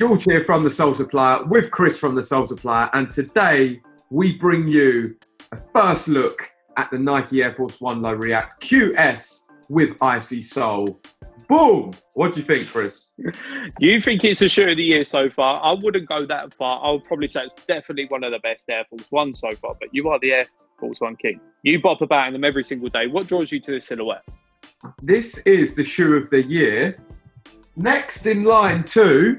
George here from the Sole Supplier with Chris from the Sole Supplier, and today we bring you a first look at the Nike Air Force One Low React QS with Icy Sole. Boom! What do you think, Chris? You think it's a shoe of the year so far? I wouldn't go that far. I would probably say it's definitely one of the best Air Force One so far. But you are the Air Force One king. You bop about in them every single day. What draws you to this silhouette? This is the shoe of the year. Next in line to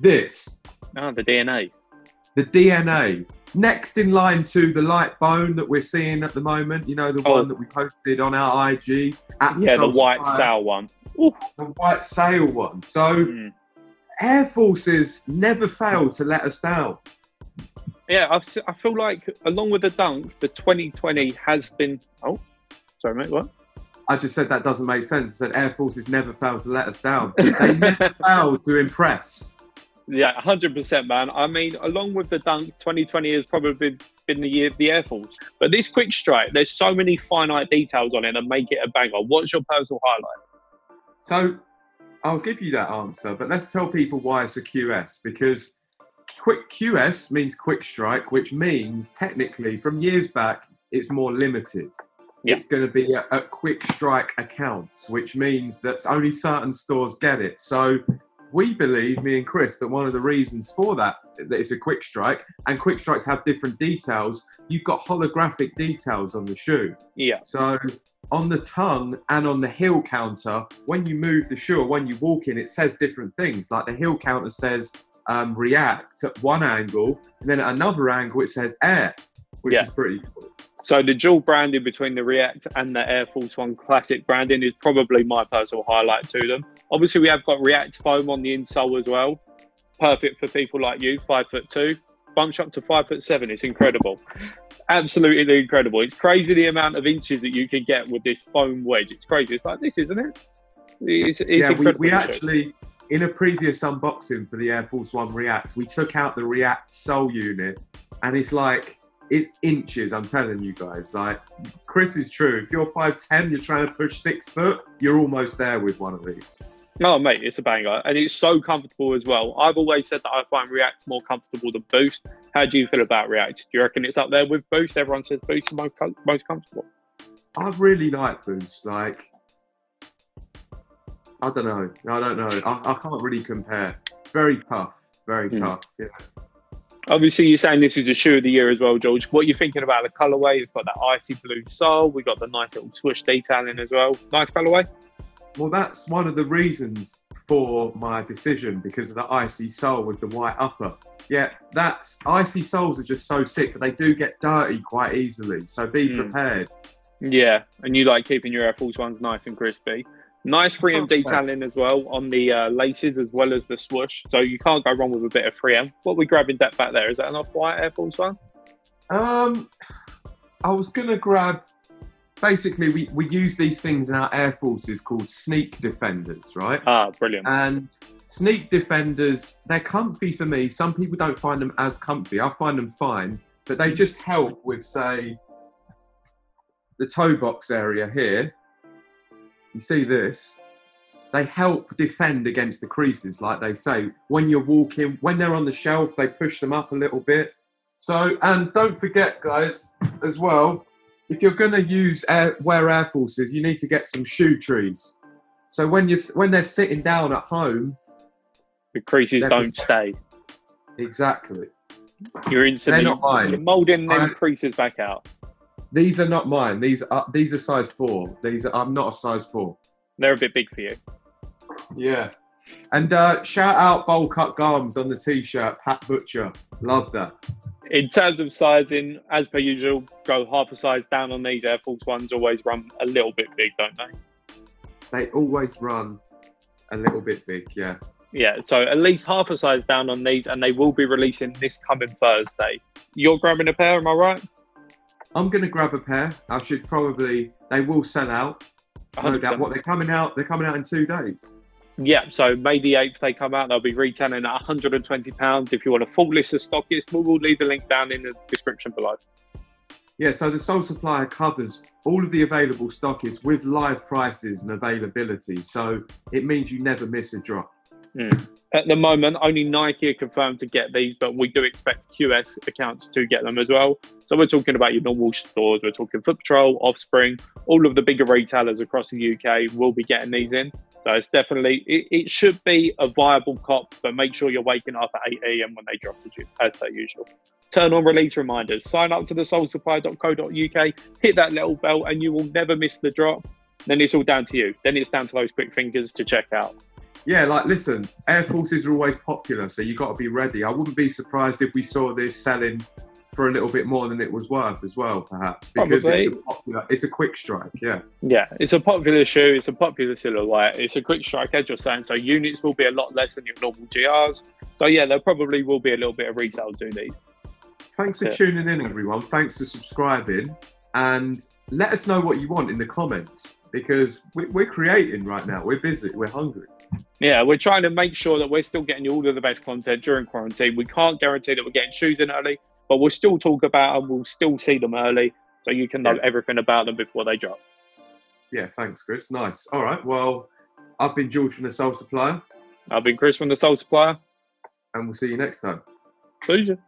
this, Oh, the DNA. the DNA. Next in line to the light bone that we're seeing at the moment. You know, the Oh. one that we posted on our IG. At Yeah, the Sole white Supplier, sail one. Ooh. The white sail one. So Mm. Air Forces never fail to let us down. Yeah, I've, I feel like along with the dunk, the 2020 has been. Oh, sorry, mate. What? I just said that doesn't make sense. I said Air Forces never fail to let us down. They never fail to impress. Yeah, 100%, man. I mean, along with the dunk, 2020 has probably been, the year of the Air Force. But this quick strike, there's so many finite details on it that make it a banger. What's your personal highlight? So I'll give you that answer, but let's tell people why it's a QS because quick QS means quick strike, which means technically from years back it's more limited. Yeah. It's going to be a, a quick strike account, which means that only certain stores get it. So we believe, me and Chris, that one of the reasons for that that it's a quick strike, and quick strikes have different details. You've got holographic details on the shoe. Yeah, So on the tongue and on the heel counter, when you move the shoe or when you walk in, it says different things. Like the heel counter says um, react at one angle, and then at another angle it says air, which Yeah. is pretty cool. So the dual branding between the React and the Air Force One Classic branding is probably my personal highlight to them. Obviously, we have got React foam on the insole as well. Perfect for people like you, five foot two. Bunch up to five foot seven. It's incredible. Absolutely incredible. It's crazy the amount of inches that you can get with this foam wedge. It's crazy. It's like this, isn't it? It's, it's yeah, we, incredible. we actually, in a previous unboxing for the Air Force One React, we took out the React sole unit, and it's like, it's inches, I'm telling you guys. Like, Chris is true. If you're 5'10, you're trying to push six foot, you're almost there with one of these. Oh, mate, it's a banger. And it's so comfortable as well. I've always said that I find React more comfortable than Boost. How do you feel about React? Do you reckon it's up there with Boost? Everyone says Boost is most, most comfortable. I really like Boost. Like, I don't know. I don't know. I, I can't really compare. Very tough. Very Hmm. tough. Yeah. Obviously, you're saying this is the shoe of the year as well, George. What are you thinking about the colorway? It's got that icy blue sole. we got the nice little swoosh detailing as well. Nice colorway. Well, that's one of the reasons for my decision because of the icy sole with the white upper. Yeah, that's icy soles are just so sick, but they do get dirty quite easily. So be Hmm. prepared. Yeah, and you like keeping your Air Force Ones nice and crispy. Nice 3M detailing as well on the uh, laces as well as the swoosh. So you can't go wrong with a bit of 3M. What we grabbing that back there? Is that an off-white Air Force One? Um, I was gonna grab. Basically, we, we use these things in our air forces called sneak defenders, right? Ah, brilliant. And sneak defenders, they're comfy for me. Some people don't find them as comfy. I find them fine, but they just help with, say, the toe box area here. You see this? They help defend against the creases, like they say. When you're walking, when they're on the shelf, they push them up a little bit. So, and don't forget, guys, as well, if you're going to use air, wear Air Forces, you need to get some shoe trees. So when you when they're sitting down at home, the creases don't stay. exactly. You're instantly you're molding them I- creases back out. These are not mine. These are these are size four. These are, I'm not a size four. They're a bit big for you. Yeah. And uh, shout out Bowl Cut Garms on the t-shirt, Pat Butcher. Love that. In terms of sizing, as per usual, go half a size down on these Air Force Ones. Always run a little bit big, don't they? They always run a little bit big. Yeah. Yeah, so at least half a size down on these, and they will be releasing this coming Thursday. You're grabbing a pair, am I right? I'm gonna grab a pair. I should probably. They will sell out. No doubt. 100%. What they're coming out? They're coming out in two days. Yeah, so May the 8th they come out. They'll be retailing at £120. If you want a full list of stockists, we will leave the link down in the description below. Yeah, so the sole Supplier covers all of the available stockists with live prices and availability. So it means you never miss a drop. Mm. At the moment, only Nike are confirmed to get these, but we do expect QS accounts to get them as well. So we're talking about your normal stores. We're talking Foot Patrol, Offspring, all of the bigger retailers across the UK will be getting these in. So it's definitely it, it should be a viable cop, but make sure you're waking up at 8 a.m. when they drop the as per usual. Turn on release reminders. Sign up to the solesupplier.co.uk. Hit that little bell, and you will never miss the drop. Then it's all down to you. Then it's down to those quick fingers to check out. Yeah, like listen, Air Forces are always popular, so you got to be ready. I wouldn't be surprised if we saw this selling for a little bit more than it was worth as well, perhaps, because Probably. it's a popular, it's a quick strike. Yeah, Yeah, it's a popular shoe. It's a popular silhouette. It's a quick strike, as you're saying. So units will be a lot less than your normal GRs. So yeah, there probably will be a little bit of resale to these. thanks for Yeah. tuning in, everyone. Thanks for subscribing, and let us know what you want in the comments because we- we're creating right now. We're busy. We're hungry. Yeah, we're trying to make sure that we're still getting you all of the best content during quarantine. We can't guarantee that we're getting shoes in early, but we'll still talk about them. We'll still see them early, so you can know Yeah. everything about them before they drop. Yeah, thanks, Chris. Nice. All right. Well, I've been George from the Sole Supplier, I've been Chris from the Sole Supplier. and we'll see you next time. Pleasure.